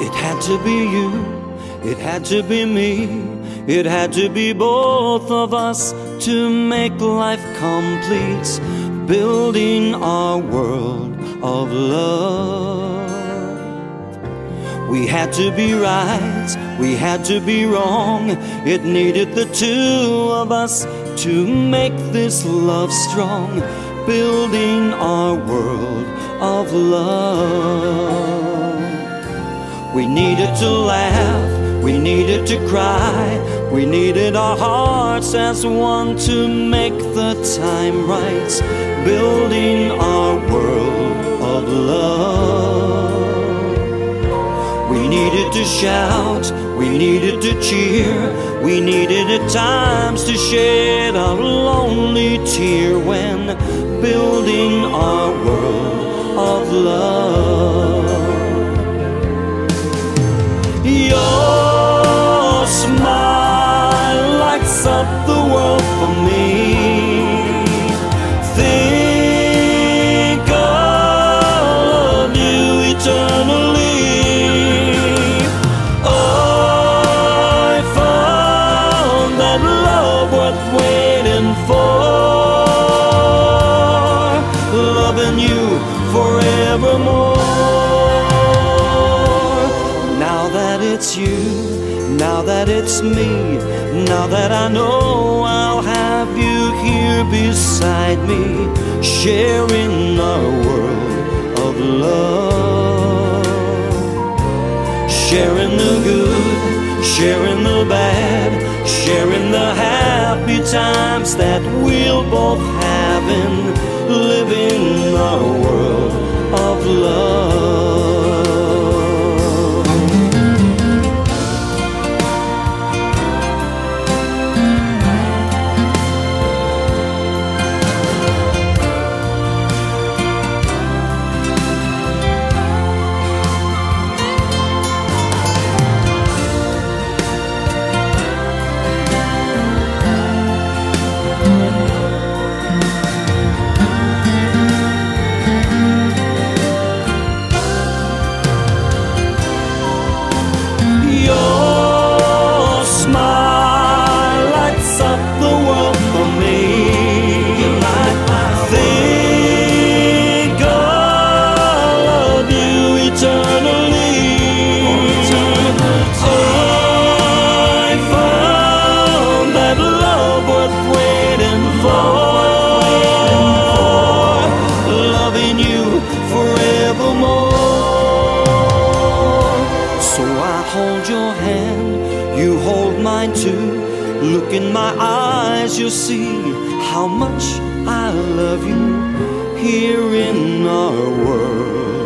It had to be you, it had to be me, it had to be both of us to make life complete, building our world of love. We had to be right, we had to be wrong. It needed the two of us to make this love strong, building our world of love. We needed to laugh, we needed to cry, we needed our hearts as one to make the time right, building our world of love. We needed to shout, we needed to cheer, we needed at times to shed a lonely tear when building our world of love. Lights up the world for me. Think of you eternally. Oh, I found that love worth waiting for. Loving you forevermore. Now that it's you, now that it's me, now that I know I'll have you here beside me, sharing our world of love. Sharing the good, sharing the bad, sharing the happy times that we'll both have in living our world hold your hand, you hold mine too. Look in my eyes, you'll see how much I love you here in our world